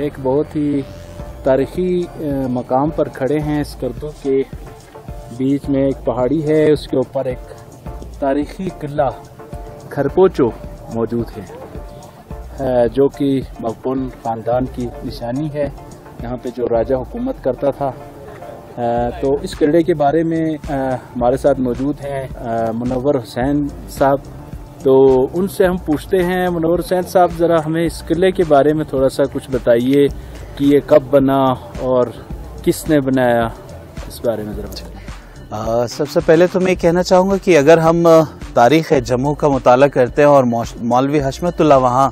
ایک بہت ہی تاریخی مقام پر کھڑے ہیں اسکردو کے بیچ میں ایک پہاڑی ہے، اس کے اوپر ایک تاریخی قلعہ کھرپوچو موجود ہے۔ جو کہ مقبول خاندان کی نشانی ہے۔ یہاں پہ جو راجہ حکومت کرتا تھا۔ تو اس قلعے کے بارے میں ہمارے ساتھ موجود ہیں منور حسین صاحب۔ تو ان سے ہم پوچھتے ہیں منور حسین صاحب ذرا ہمیں اس قلعے کے بارے میں تھوڑا سا کچھ بتائیے کہ یہ کب بنا اور کس نے بنایا؟ اس بارے میں ذرا سب سے پہلے تو میں کہنا چاہوں گا کہ اگر ہم تاریخ جموں کا مطالعہ کرتے ہیں اور مولوی حشمت اللہ وہاں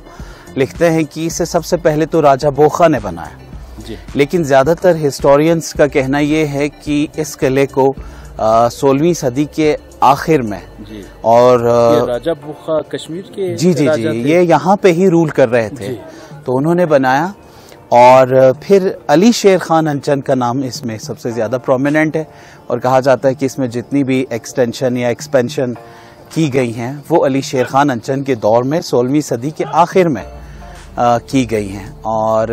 لکھتے ہیں کہ اسے سب سے پہلے تو راجہ بوخا نے بنایا۔ جی۔ لیکن زیادہ تر ہسٹورینز کا کہنا یہ ہے کہ اس قلعے کو سولہویں صدی کے آخر میں۔ جی۔ اور راجہ بخا کشمیر کے جی جی جی یہ یہاں پہ ہی رول کر رہے تھے۔ جی۔ تو انہوں نے بنایا۔ اور پھر علی شیر خان انچن کا نام اس میں سب سے زیادہ پرومیننٹ ہے۔ اور کہا جاتا ہے کہ اس میں جتنی بھی ایکسٹینشن یا ایکسپینشن کی گئی ہیں وہ علی شیر خان انچن کے دور میں سولہویں صدی کے آخر میں کی گئی ہیں۔ اور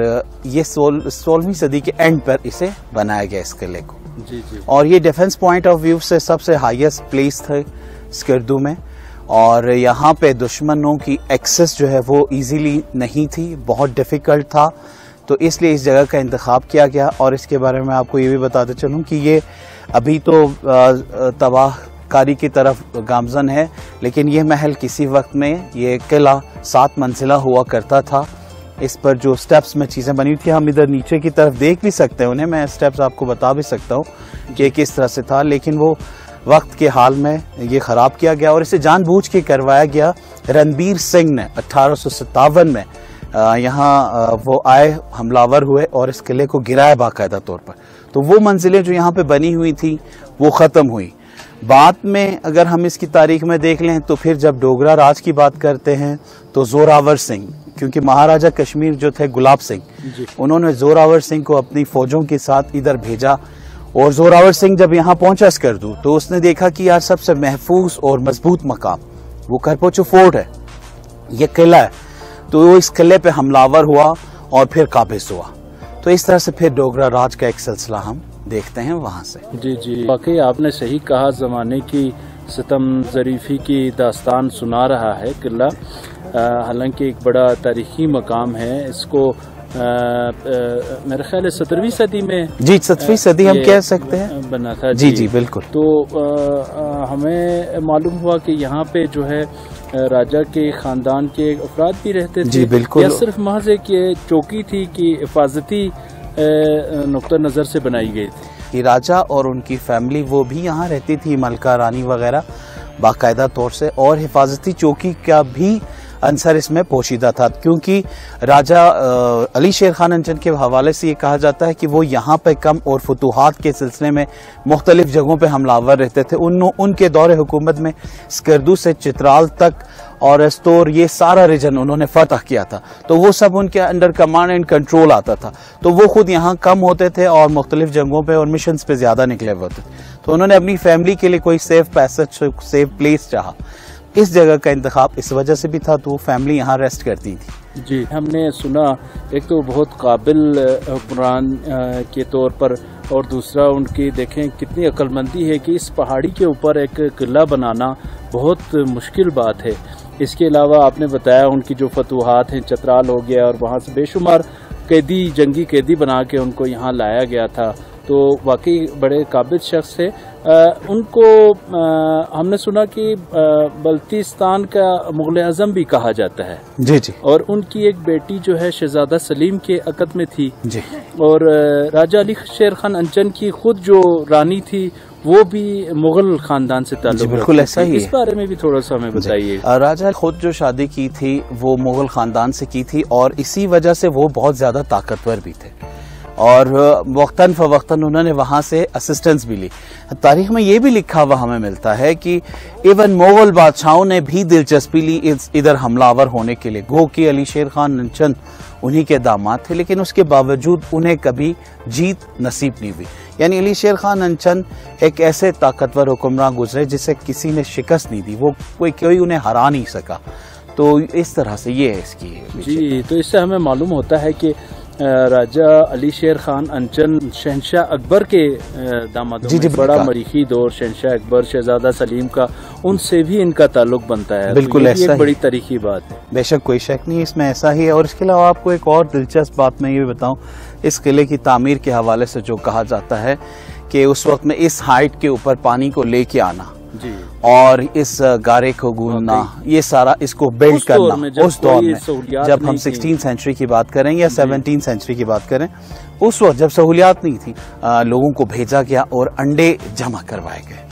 یہ سولہویں صدی کے اینڈ پر اسے بنایا گیا اس قلعے کو۔ جی جی۔ اور یہ ڈیفنس پوائنٹ آف ویو سے سب سے ہائیسٹ پلیس تھے اسکردو میں۔ اور یہاں پہ دشمنوں کی ایکسس جو ہے وہ ایزیلی نہیں تھی، بہت ڈیفیکلٹ تھا۔ تو اس لیے اس جگہ کا انتخاب کیا گیا۔ اور اس کے بارے میں آپ کو یہ بھی بتاتے چلوں کہ یہ ابھی تو تباہ کاری کی طرف گامزن ہے، لیکن یہ محل کسی وقت میں یہ قلعہ سات منزلہ ہوا کرتا تھا۔ اس پر جو سٹیپس میں چیزیں بنی تھی ہم ادھر نیچے کی طرف دیکھ بھی سکتے ہیں انہیں۔ میں سٹیپس آپ کو بتا بھی سکتا ہوں کہ کس طرح سے تھا، لیکن وہ وقت کے حال میں یہ خراب کیا گیا اور اسے جان بوجھ کے کروایا گیا۔ رنبیر سنگھ نے اٹھارہ سو ستاون میں یہاں وہ آئے، حملہ ہوئے اور اس قلعے کو گرایا باقاعدہ طور پر۔ تو وہ منزلیں جو یہاں پہ بنی ہوئی تھی وہ ختم ہوئی بعد میں اگر ہم اس کی تاریخ میں دیکھ لیں تو پھر جب ڈوگرا راج کی بات کرتے ہیں تو زوراور سنگھ۔ کیونکہ مہاراجہ کشمیر جو تھے گلاب سنگھ جی۔ انہوں نے زوراور سنگھ کو اپنی فوجوں کے ساتھ ادھر بھیجا اور زوراور سنگھ جب یہاں پہنچا اس کر دوں تو اس نے دیکھا کہ یار سب سے محفوظ اور مضبوط مقام وہ کرپوچو فورٹ ہے یہ قلعہ ہے۔ تو وہ اس قلعے پہ حملہ ہوا اور پھر قابض ہوا۔ تو اس طرح سے پھر ڈوگرا راج کا ایک سلسلہ ہم دیکھتے ہیں وہاں سے۔ جی جی۔ واقعی آپ نے صحیح کہا زمانے کی ستم ظریفی کی داستان سنا رہا ہے قلعہ۔ حالانکہ ایک بڑا تاریخی مقام ہے۔ اس کو میرا خیال ہے سترویں صدی میں جی سترویں صدی ہم کہہ سکتے ہیں۔ بنا تھا۔ جی جی۔ بالکل۔ تو ہمیں معلوم ہوا کہ یہاں پہ جو ہے راجہ کے خاندان کے افراد بھی رہتے تھے۔ جی بالکل۔ یا صرف محض ایک چوکی تھی کہ حفاظتی نقطہ نظر سے بنائی گئی تھی۔ راجہ اور ان کی فیملی وہ بھی یہاں رہتی تھی ملکہ رانی وغیرہ باقاعدہ طور سے۔ اور حفاظتی چوکی کا بھی انصر اس میں پوشیدہ تھا۔ کیونکہ راجہ علی شیر خان انچن کے حوالے سے یہ کہا جاتا ہے کہ وہ یہاں پہ کم اور فتوحات کے سلسلے میں مختلف جگہوں پہ حملہ آور رہتے تھے۔ ان کے دور حکومت میں سکردو سے چترال تک اور استور، یہ سارا ریجن انہوں نے فتح کیا تھا۔ تو وہ سب ان کے انڈر کمانڈ اینڈ کنٹرول آتا تھا۔ تو وہ خود یہاں کم ہوتے تھے اور مختلف جنگوں پہ اور مشنز پہ زیادہ نکلے ہوتے تو انہوں نے اپنی فیملی کے لیے کوئی سیف پیسج سیف پلیس چاہا۔ اس جگہ کا انتخاب اس وجہ سے بھی تھا، تو وہ فیملی یہاں ریسٹ کرتی تھی۔ جی ہم نے سنا، ایک تو بہت قابل حکمران کے طور پر، اور دوسرا ان کی دیکھیں کتنی عقل مندی ہے کہ اس پہاڑی کے اوپر ایک قلعہ بنانا بہت مشکل بات ہے۔ اس کے علاوہ آپ نے بتایا ان کی جو فتوحات ہیں، چترال ہو گیا، اور وہاں سے بے شمار قیدی، جنگی قیدی بنا کے ان کو یہاں لایا گیا تھا۔ تو واقعی بڑے قابل شخص تھے۔ ان کو ہم نے سنا کہ بلتستان کا مغل اعظم بھی کہا جاتا ہے۔ جی جی۔ اور ان کی ایک بیٹی جو ہے شہزادہ سلیم کے عقد میں تھی۔ جی۔ اور راجہ علی شیر خان انچن کی خود جو رانی تھی وہ بھی مغل خاندان سے تعلق جی بالکل ایسا ہی اس بارے میں بھی تھوڑا سا ہمیں جی۔ بتائیے۔ راجہ خود جو شادی کی تھی وہ مغل خاندان سے کی تھی اور اسی وجہ سے وہ بہت زیادہ طاقتور بھی تھے۔ اور وقتاً فوقتاً انہوں نے وہاں سے اسسٹنس بھی لی۔ تاریخ میں یہ بھی لکھا ہوا ہمیں ملتا ہے کہ ایون مغل بادشاہوں نے بھی دلچسپی لی ادھر حملہ آور ہونے کے لیے۔ گو کی علی شیر خان ننچند انہی کے داماد تھے، لیکن اس کے باوجود انہیں کبھی جیت نصیب نہیں ہوئی۔ یعنی علی شیر خان انچن ایک ایسے طاقتور حکمراں گزرے جسے کسی نے شکست نہیں دی۔ وہ کوئی کوئی انہیں ہرا نہیں سکا۔ تو اس طرح سے یہ ہے اس کی جی تو اس سے ہمیں معلوم ہوتا ہے کہ راجہ علی شیر خان انچن شہنشاہ اکبر کے داماد جی جی بڑا مریخی دور شہنشاہ اکبر شہزادہ سلیم کا ان سے بھی ان کا تعلق بنتا ہے۔ بالکل ایسا بڑی تاریخی بات ہے۔ بے شک کوئی شک نہیں اس میں ایسا ہی ہے۔ اور اس کے علاوہ آپ کو ایک اور دلچسپ بات میں یہ بھی بتاؤں اس قلعے کی تعمیر کے حوالے سے جو کہا جاتا ہے کہ اس وقت میں اس ہائٹ کے اوپر پانی کو لے کے آنا۔ جی اور اس گارے کو گوننا یہ سارا اس کو بلڈ کرنا اس دور میں۔ جب ہم سکسٹین سینچری کی بات کریں یا سیونٹین سینچری کی بات کریں اس وقت جب سہولیات نہیں تھی لوگوں کو بھیجا گیا اور انڈے جمع کروائے گئے۔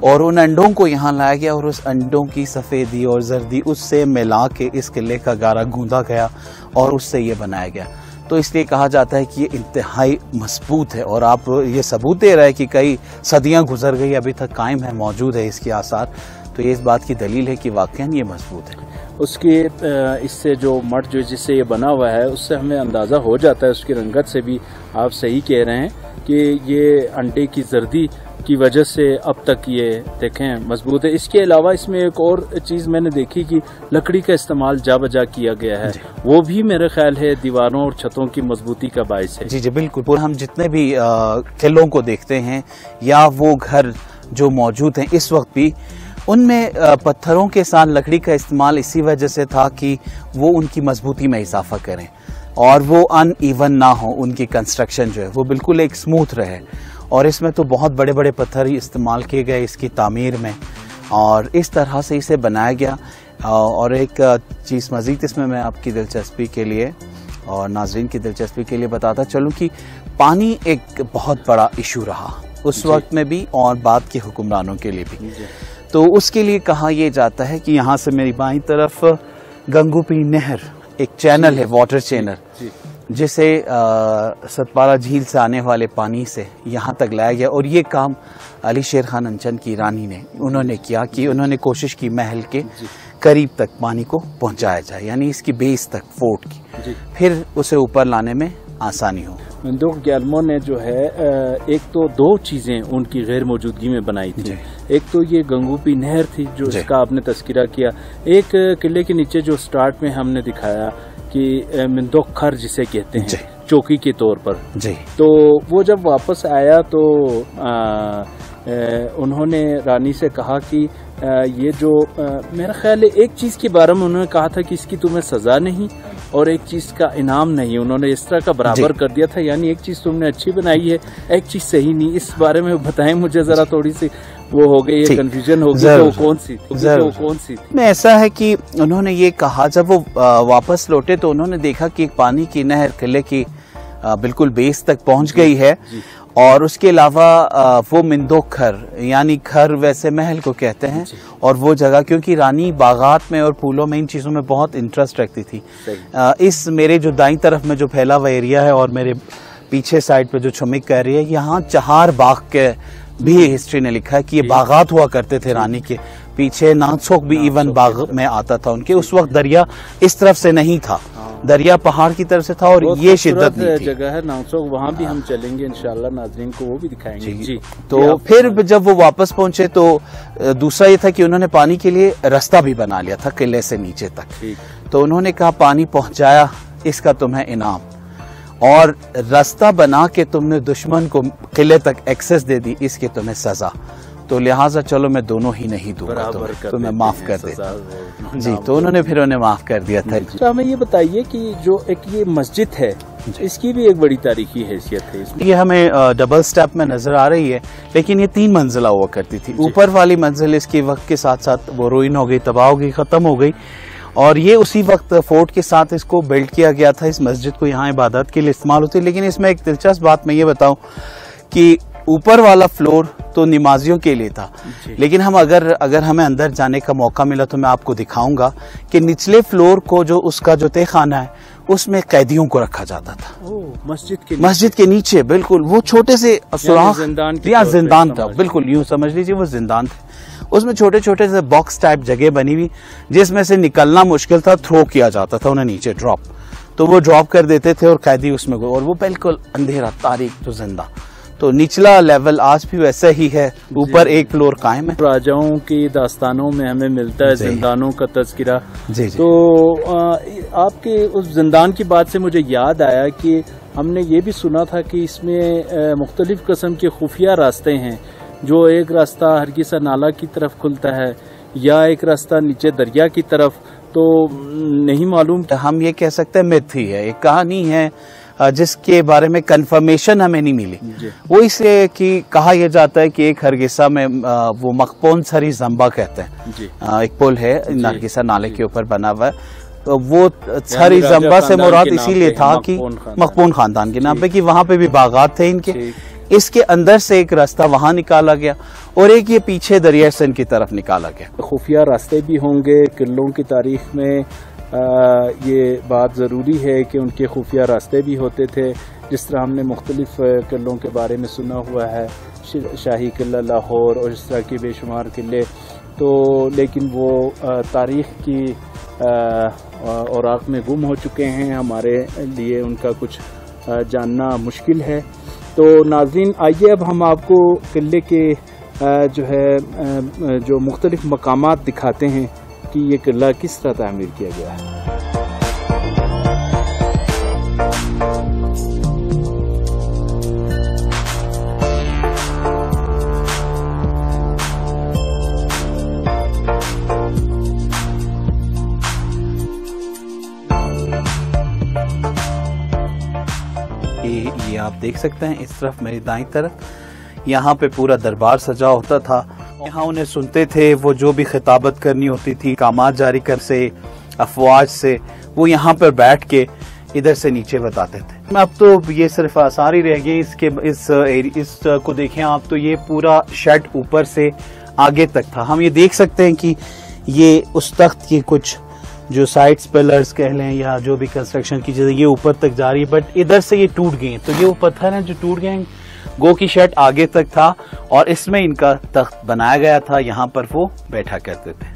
اور ان انڈوں کو یہاں لایا گیا اور اس انڈوں کی سفیدی اور زردی اس سے ملا کے اس قلعے کا گارا گوندا گیا اور اس سے یہ بنایا گیا۔ تو اس لیے کہا جاتا ہے کہ یہ انتہائی مضبوط ہے اور آپ یہ ثبوت دے رہے کہ کئی صدیاں گزر گئی ابھی تک قائم ہے، موجود ہے اس کے آثار۔ تو یہ اس بات کی دلیل ہے کہ واقعا یہ مضبوط ہے۔ اس کی اس سے جو مٹ جو جس سے یہ بنا ہوا ہے، اس سے ہمیں اندازہ ہو جاتا ہے، اس کی رنگت سے بھی آپ صحیح کہہ رہے ہیں کہ یہ انڈے کی زردی کی وجہ سے اب تک یہ دیکھیں مضبوط ہے۔ اس کے علاوہ اس میں ایک اور چیز میں نے دیکھی کہ لکڑی کا استعمال جا بجا کیا گیا ہے۔ جی۔ وہ بھی میرے خیال ہے دیواروں اور چھتوں کی مضبوطی کا باعث ہے۔ جی جی بالکل۔ ہم جتنے بھی قلعوں کو دیکھتے ہیں یا وہ گھر جو موجود ہیں اس وقت بھی ان میں پتھروں کے ساتھ لکڑی کا استعمال اسی وجہ سے تھا کہ وہ ان کی مضبوطی میں اضافہ کریں اور وہ ان ایون نہ ہو ان کی کنسٹرکشن جو ہے وہ بالکل ایک سموتھ رہے۔ اور اس میں تو بہت بڑے بڑے پتھر استعمال کیے گئے اس کی تعمیر میں اور اس طرح سے اسے بنایا گیا اور ایک چیز مزید اس میں میں آپ کی دلچسپی کے لیے اور ناظرین کی دلچسپی کے لیے بتاتا چلوں کہ پانی ایک بہت بڑا ایشو رہا اس جی۔ وقت میں بھی اور بعد کے حکمرانوں کے لیے بھی۔ جی۔ تو اس کے لیے کہا یہ جاتا ہے کہ یہاں سے میری بائیں طرف گنگو پی نہر ایک چینل جی۔ ہے واٹر چینل۔ جسے ستپارہ جھیل سے آنے والے پانی سے یہاں تک لایا گیا اور یہ کام علی شیر خان انچن کی رانی نے انہوں نے کیا کہ انہوں نے کوشش کی محل کے جی۔ قریب تک پانی کو پہنچایا جائے یعنی اس کی بیس تک فورٹ کی جی۔ پھر اسے اوپر لانے میں آسانی ہو مندوق گیلمو نے جو ہے ایک تو دو چیزیں ان کی غیر موجودگی میں بنائی تھی جی۔ ایک تو یہ گنگوپی نہر تھی جو اس کا آپ نے تذکرہ کیا ایک قلعے کے نیچے جو سٹارٹ میں ہم نے دکھایا کہ مندوق خر جسے کہتے ہیں جی۔ چوکی کے طور پر۔ جی۔ تو وہ جب واپس آیا تو انہوں نے رانی سے کہا کہ یہ جو میرا خیال ہے ایک چیز کے بارے میں انہوں نے کہا تھا کہ اس کی تمہیں سزا نہیں اور ایک چیز کا انعام نہیں۔ انہوں نے اس طرح کا برابر جی۔ کر دیا تھا یعنی ایک چیز تم نے اچھی بنائی ہے ایک چیز صحیح نہیں۔ اس بارے میں بتائیں مجھے ذرا تھوڑی سی۔ وہ ہو گئی کنفیوژن ہو گئی کون سی کون سی میں ایسا ہے کہ انہوں نے یہ کہا جب وہ واپس لوٹے تو انہوں نے دیکھا کہ پانی کی نہر قلعے کی بالکل بیس تک پہنچ جی، گئی ہے جی۔ اور اس کے علاوہ وہ مندو کھر یعنی کھر ویسے محل کو کہتے ہیں جی۔ اور وہ جگہ کیونکہ رانی باغات میں اور پھولوں میں ان چیزوں میں بہت انٹرسٹ رکھتی تھی۔ اس میرے جو دائیں طرف میں جو پھیلا ہوا ایریا ہے اور میرے پیچھے سائڈ پہ جو چھمک کہہ رہی ہے یہاں چہار باغ کے بھی ہسٹری نے لکھا ہے کہ یہ جی۔ باغات ہوا کرتے تھے رانی کے پیچھے نانسوک بھی ایون باغ میں آتا تھا ان کے۔ اس وقت دریا اس طرف سے نہیں تھا۔ دریا پہاڑ کی طرف سے تھا اور یہ شدت جگہ ہے نانسوک وہاں بھی ہم چلیں گے انشاءاللہ ناظرین کو وہ بھی دکھائیں گے۔ جی, جی۔ تو پھر جب وہ واپس پہنچے تو دوسرا یہ تھا کہ انہوں نے پانی کے لیے رستہ بھی بنا لیا تھا قلعے سے نیچے تک۔ تو انہوں نے کہا پانی پہنچایا اس کا تمہیں انعام۔ اور رستہ بنا کے تم نے دشمن کو قلعے تک ایکسس دے دی اس کی تمہیں سزا۔ تو لہٰذا چلو میں دونوں ہی نہیں دوں تو میں معاف کر دیتا جی تو انہوں نے پھر انہیں معاف کر دیا تھا۔ اچھا ہمیں یہ بتائیے کہ جو ایک یہ مسجد ہے جی۔ اس کی بھی ایک بڑی تاریخی حیثیت ہے۔ یہ ہمیں ڈبل سٹیپ میں نظر آ رہی ہے لیکن یہ تین منزلہ ہوا کرتی تھی۔ جی۔ اوپر والی منزل اس کی وقت کے ساتھ ساتھ وہ روئن ہو گئی تباہ ہو گئی ختم ہو گئی۔ اور یہ اسی وقت فورٹ کے ساتھ اس کو بلڈ کیا گیا تھا اس مسجد کو یہاں عبادت کے لیے استعمال ہوتی لیکن اس میں ایک دلچسپ بات میں یہ بتاؤں کہ اوپر والا فلور تو نمازیوں کے لیے تھا۔ جی۔ لیکن ہم اگر اگر ہمیں اندر جانے کا موقع ملا تو میں آپ کو دکھاؤں گا کہ نچلے فلور کو جو اس کا جو تے خانہ ہے اس میں قیدیوں کو رکھا جاتا تھا۔ مسجد کے مسجد کے نیچے بالکل۔ وہ چھوٹے سے یعنی زندان تھا۔ بالکل یوں سمجھ لیجیے وہ زندان تھے۔ اس میں چھوٹے چھوٹے سے باکس ٹائپ جگہ بنی ہوئی جس میں سے نکلنا مشکل تھا تھرو کیا جاتا تھا انہیں نیچے ڈراپ تو وہ ڈراپ کر دیتے تھے اور قیدی اس میں اور وہ بالکل اندھیرا تاریخ تو زندہ. تو نچلا لیول آج بھی ویسا ہی ہے اوپر ایک فلور قائم ہے۔ راجاؤں کی داستانوں میں ہمیں ملتا ہے جی۔ زندانوں کا تذکرہ۔ جی جی. تو آپ کے اس زندان کی بات سے مجھے یاد آیا کہ ہم نے یہ بھی سنا تھا کہ اس میں مختلف قسم کے خفیہ راستے ہیں۔ جو ایک راستہ ہرگیسا نالا کی طرف کھلتا ہے یا ایک راستہ نیچے دریا کی طرف تو نہیں معلوم۔ ہم یہ کہہ سکتے ہیں مت ہی ہے ایک کہانی ہے جس کے بارے میں کنفرمیشن ہمیں نہیں ملی۔ جی۔ وہ اس لیے کہ کہا یہ جاتا ہے کہ ایک ہرگسا میں وہ مقپون سری زمبا کہتے ہیں۔ جی۔ ایک پل ہے جی۔ نرگسا نالے کے اوپر بنا ہوا ہے۔ وہ سری راجہ زمبا سے مراد اسی لیے تھا کہ مقپون خاندان۔ کے نام۔ پہ کہ وہاں پہ بھی باغات تھے ان کے۔ اس کے اندر سے ایک راستہ وہاں نکالا گیا اور ایک یہ پیچھے دریا سن کی طرف نکالا گیا۔ خفیہ راستے بھی ہوں گے قلعوں کی تاریخ میں آ، یہ بات ضروری ہے کہ ان کے خفیہ راستے بھی ہوتے تھے۔ جس طرح ہم نے مختلف قلعوں کے بارے میں سنا ہوا ہے شاہی قلعہ لاہور اور اس طرح کے بے شمار قلعے۔ تو لیکن وہ آ، تاریخ کی آ، اوراق میں گم ہو چکے ہیں۔ ہمارے لیے ان کا کچھ آ، جاننا مشکل ہے۔ تو ناظرین، آئیے اب ہم آپ کو قلعے کے جو ہے جو مختلف مقامات دکھاتے ہیں کہ یہ قلعہ کس طرح تعمیر کیا گیا ہے۔ دیکھ سکتے ہیں اس طرف میری دائیں طرف۔ یہاں پہ پورا دربار سجا ہوتا تھا۔ یہاں انہیں سنتے تھے، وہ جو بھی خطابت کرنی ہوتی تھی، کامات جاری کر سے، افواج سے، وہ یہاں پر بیٹھ کے ادھر سے نیچے بتاتے تھے۔ اب تو یہ صرف آثار ہی رہ گئے، اس کے اس اس کو دیکھیں آپ تو یہ پورا شیڈ اوپر سے آگے تک تھا۔ ہم یہ دیکھ سکتے ہیں کہ یہ اس تخت کی کچھ جو سائٹس پلرز کہہ لیں یا جو بھی کنسٹرکشن کی چیزیں، یہ اوپر تک جا رہی ہے بٹ ادھر سے یہ ٹوٹ گئی ہیں تو یہ وہ پتھر ہیں جو ٹوٹ گئے ہیں گو کی شرٹ آگے تک تھا اور اس میں ان کا تخت بنایا گیا تھا، یہاں پر وہ بیٹھا کرتے تھے۔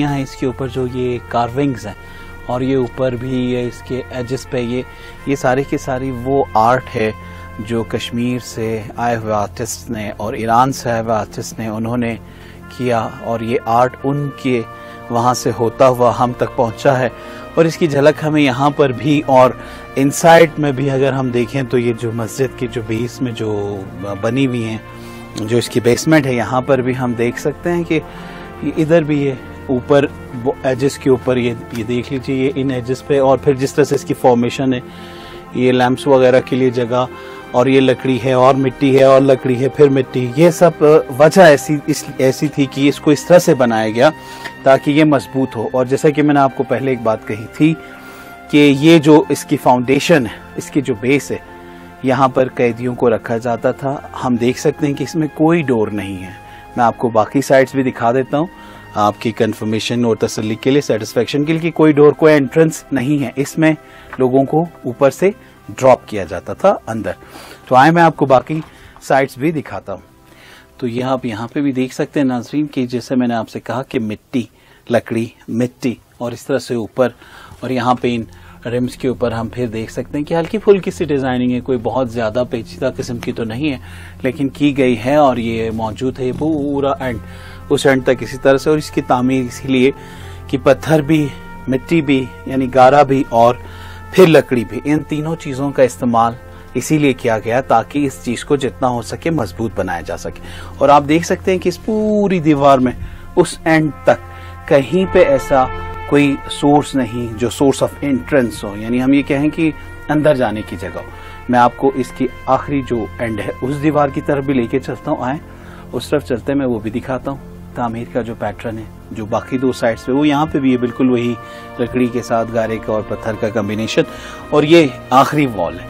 جو ہیں اس کے اوپر جو یہ کارونگز ہیں اور یہ اوپر بھی یہ اس کے ایجز پہ یہ یہ سارے کے ساری وہ آرٹ ہے جو کشمیر سے آئے ہوئے آرٹسٹ نے اور ایران سے آئے ہوئے آرٹسٹ نے انہوں نے کیا اور یہ آرٹ ان کے وہاں سے ہوتا ہوا ہم تک پہنچا ہے اور اس کی جھلک ہمیں یہاں پر بھی اور انسائڈ میں بھی اگر ہم دیکھیں تو یہ جو مسجد کی جو بیس میں جو بنی ہوئی ہیں، جو اس کی بیسمنٹ ہے، یہاں پر بھی ہم دیکھ سکتے ہیں کہ ادھر بھی یہ اوپر ایجز کے اوپر یہ یہ دیکھ لیجیے یہ ان ایجز پہ، اور پھر جس طرح سے اس کی فارمیشن ہے، یہ لیمپس وغیرہ کے لیے جگہ، اور یہ لکڑی ہے، اور مٹی ہے، اور لکڑی ہے، پھر مٹی، یہ سب وجہ ایسی، اس ایسی تھی کہ اس کو اس طرح سے بنایا گیا تاکہ یہ مضبوط ہو۔ اور جیسا کہ میں نے آپ کو پہلے ایک بات کہی تھی کہ یہ جو اس کی فاؤنڈیشن ہے، اس کی جو بیس ہے، یہاں پر قیدیوں کو رکھا جاتا تھا۔ ہم دیکھ سکتے ہیں کہ اس میں کوئی ڈور نہیں ہے۔ میں آپ کو باقی سائٹس بھی دکھا دیتا ہوں۔ آپ کی کنفرمیشن اور تسلی کے لیے سیٹسفیکشن کے لیے کوئی ڈور کوئی انٹرنس نہیں ہے۔ اس میں لوگوں کو اوپر سے ڈراپ کیا جاتا تھا اندر۔ تو آئے میں آپ کو باقی سائٹس بھی دکھاتا ہوں۔ تو یہ آپ یہاں پہ بھی دیکھ سکتے ہیں ناظرین کہ جیسے میں نے آپ سے کہا کہ مٹی، لکڑی، مٹی اور اس طرح سے اوپر اور یہاں پہ ان رمز کے اوپر ہم پھر دیکھ سکتے ہیں کہ ہلکی پھلکی سی ڈیزائننگ ہے۔ کوئی بہت زیادہ پیچیدہ قسم کی تو نہیں ہے، لیکن کی گئی ہے اور یہ موجود ہے پورا اینڈ اس اینڈ تک اسی طرح سے اور اس کی تعمیر اسی لیے کہ پتھر بھی، مٹی بھی یعنی گارا بھی اور پھر لکڑی بھی، ان تینوں چیزوں کا استعمال اسی لیے کیا گیا تاکہ اس چیز کو جتنا ہو سکے مضبوط بنایا جا سکے۔ اور آپ دیکھ سکتے ہیں کہ اس پوری دیوار میں اس اینڈ تک کہیں پہ ایسا کوئی سورس نہیں جو سورس آف انٹرنس ہو۔ یعنی ہم یہ کہیں کہ اندر جانے کی جگہ ہو۔ میں آپ کو اس کی آخری جو اینڈ ہے، اس دیوار کی طرف بھی لے کے چلتا ہوں۔ آئیں، اس طرف چلتے میں وہ بھی دکھاتا ہوں۔ تعمیر کا جو پیٹرن ہے، جو باقی دو سائڈس پہ، وہ یہاں پہ بھی ہے، بالکل وہی لکڑی کے ساتھ گارے کا اور پتھر کا کمبینیشن اور یہ آخری وال ہے۔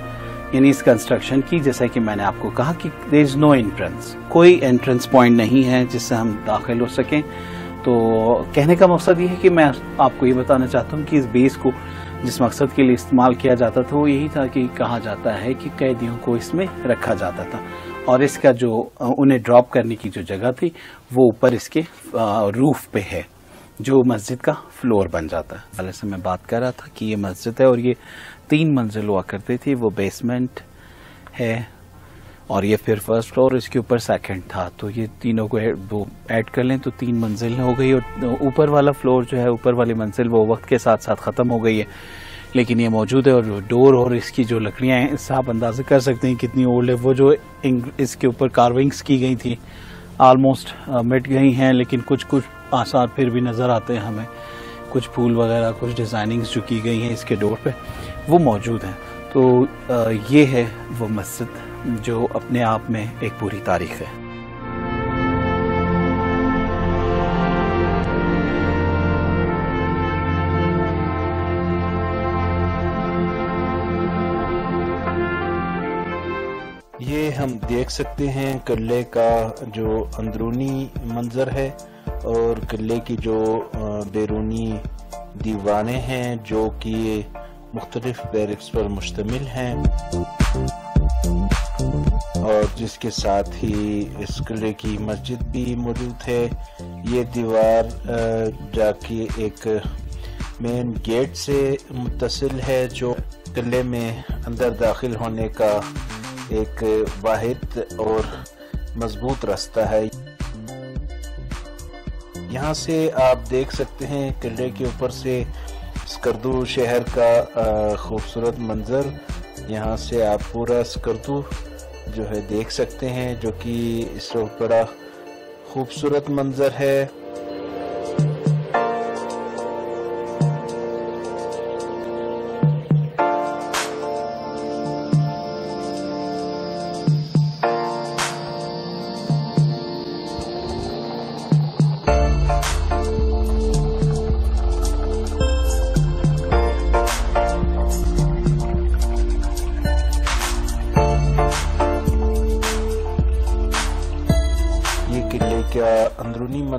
یعنی اس کنسٹرکشن کی، جیسا کہ میں نے آپ کو کہا کہ دیر از نو انٹرنس کوئی انٹرنس پوائنٹ نہیں ہے جس سے ہم داخل ہو سکیں۔ تو کہنے کا مقصد یہ ہے کہ میں آپ کو یہ بتانا چاہتا ہوں کہ اس بیس کو جس مقصد کے لیے استعمال کیا جاتا تھا، وہ یہی تھا کہ کہا جاتا ہے کہ قیدیوں کو اس میں رکھا جاتا تھا۔ اور اس کا جو انہیں ڈراپ کرنے کی جو جگہ تھی، وہ اوپر اس کے روف پہ ہے، جو مسجد کا فلور بن جاتا ہے۔ پہلے سے میں بات کر رہا تھا کہ یہ مسجد ہے اور یہ تین منزل ہوا کرتی تھی۔ وہ بیسمنٹ ہے اور یہ پھر فرسٹ فلور اس کے اوپر سیکنڈ تھا۔ تو یہ تینوں کو ایڈ کر لیں تو تین منزل ہو گئی اور اوپر والا فلور جو ہے، اوپر والی منزل وہ وقت کے ساتھ ساتھ ختم ہو گئی ہے۔ لیکن یہ موجود ہے اور جو ڈور اور اس کی جو لکڑیاں ہیں، اس سے آپ اندازہ کر سکتے ہیں کتنی اولڈ ہے۔ وہ جو اس کے اوپر کارونگس کی گئی تھی آلموسٹ مٹ گئی ہیں، لیکن کچھ کچھ آثار پھر بھی نظر آتے ہیں ہمیں۔ کچھ پھول وغیرہ، کچھ ڈیزائننگز جو کی گئی ہیں اس کے ڈور پہ، وہ موجود ہیں۔ تو یہ ہے وہ مسجد جو اپنے آپ میں ایک پوری تاریخ ہے۔ ہم دیکھ سکتے ہیں قلعے کا جو اندرونی منظر ہے اور قلعے کی جو بیرونی دیوانے ہیں جو کہ مختلف بیرکس پر مشتمل ہیں اور جس کے ساتھ ہی اس قلعے کی مسجد بھی موجود ہے۔ یہ دیوار جا کے ایک مین گیٹ سے متصل ہے جو قلعے میں اندر داخل ہونے کا ایک واحد اور مضبوط رستہ ہے۔ یہاں سے آپ دیکھ سکتے ہیں قلعے کے اوپر سے اسکردو شہر کا خوبصورت منظر۔ یہاں سے آپ پورا اسکردو جو ہے دیکھ سکتے ہیں، جو کہ اس وقت بڑا خوبصورت منظر ہے۔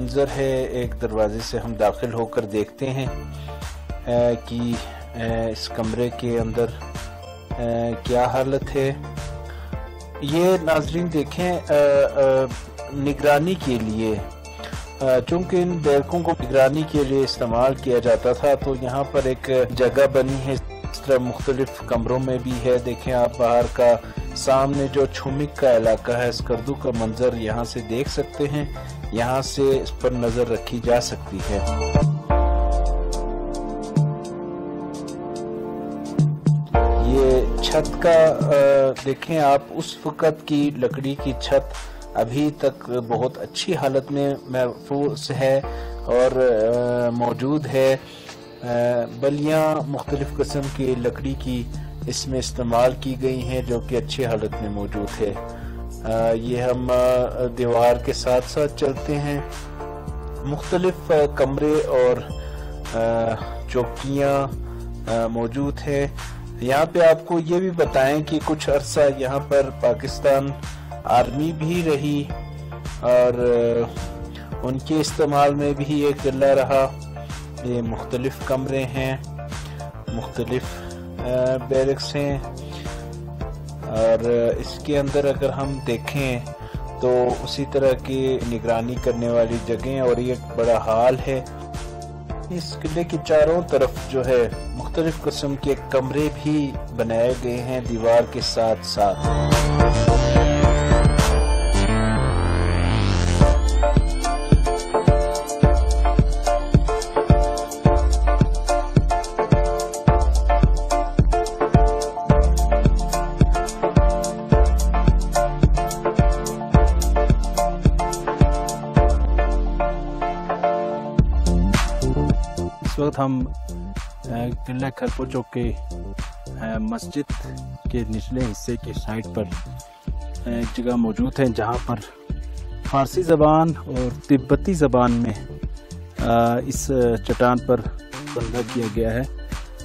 منظر ہے، ایک دروازے سے ہم داخل ہو کر دیکھتے ہیں کہ اس کمرے کے اندر کیا حالت ہے۔ یہ ناظرین دیکھیں نگرانی کے لیے چونکہ ان بیرکوں کو نگرانی کے لیے استعمال کیا جاتا تھا، تو یہاں پر ایک جگہ بنی ہے، اس طرح مختلف کمروں میں بھی ہے۔ دیکھیں آپ باہر کا، سامنے جو چھومک کا علاقہ ہے، اسکردو کا منظر یہاں سے دیکھ سکتے ہیں۔ یہاں سے اس پر نظر رکھی جا سکتی ہے۔ یہ چھت کا دیکھیں آپ، اس وقت کی لکڑی کی چھت ابھی تک بہت اچھی حالت میں محفوظ ہے اور موجود ہے۔ بلیاں مختلف قسم کی لکڑی کی اس میں استعمال کی گئی ہیں جو کہ اچھی حالت میں موجود ہے۔ یہ ہم دیوار کے ساتھ ساتھ چلتے ہیں۔ مختلف کمرے اور چوکیاں موجود ہیں۔ یہاں پہ آپ کو یہ بھی بتائیں کہ کچھ عرصہ یہاں پر پاکستان آرمی بھی رہی اور ان کے استعمال میں بھی یہ قلعہ رہا۔ یہ مختلف کمرے ہیں، مختلف بیرکس ہیں۔ اور اس کے اندر اگر ہم دیکھیں تو اسی طرح کی نگرانی کرنے والی جگہیں اور یہ بڑا حال ہے۔ اس قلعے کی چاروں طرف جو ہے مختلف قسم کے کمرے بھی بنائے گئے ہیں دیوار کے ساتھ ساتھ۔ وقت ہم قلعہ کھرپو چوک کے مسجد کے نچلے حصے کے سائٹ پر ایک جگہ موجود ہیں جہاں پر فارسی زبان اور تبتی زبان میں اس چٹان پر بندہ کیا گیا ہے۔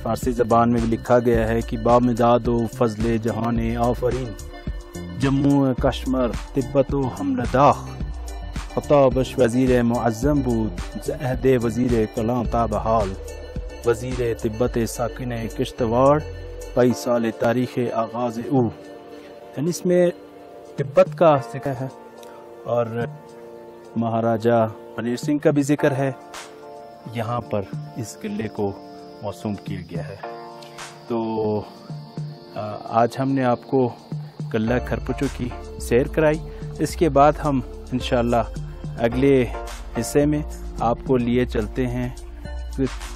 فارسی زبان میں بھی لکھا گیا ہے کہ بامداد و فضل جہان آفرین، جموں کشمر تبت و حمل داخ خطابش وزیر معظم بود زہد وزیر کلام تاب حال وزیر تبت ساکن کشتواڑ پئی سال تاریخ آغاز او۔ یعنی اس میں تبت کا ذکر ہے۔ اور مہاراجہ منیر سنگھ کا بھی ذکر ہے۔ یہاں پر اس قلعے کو موسوم کیا گیا ہے۔ تو آج ہم نے آپ کو قلعہ کھرپچو کی سیر کرائی۔ اس کے بعد ہم انشاءاللہ اگلے حصے میں آپ کو لیے چلتے ہیں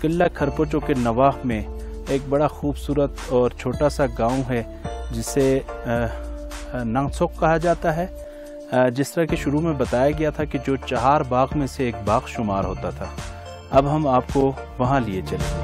قلعہ کھرپچو کے نواح میں ایک بڑا خوبصورت اور چھوٹا سا گاؤں ہے جسے نانسوک کہا جاتا ہے۔ جس طرح کہ شروع میں بتایا گیا تھا کہ جو چہار باغ میں سے ایک باغ شمار ہوتا تھا۔ اب ہم آپ کو وہاں لیے چلیں۔ گے